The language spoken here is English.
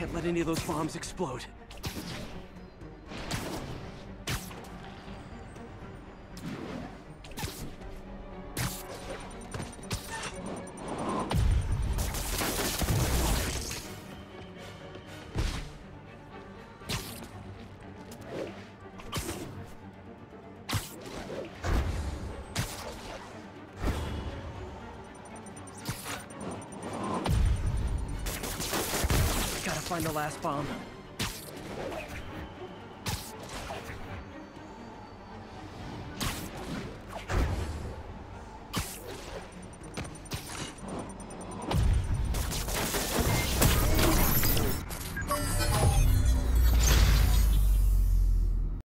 can't let any of those bombs explode. Find the last bomb.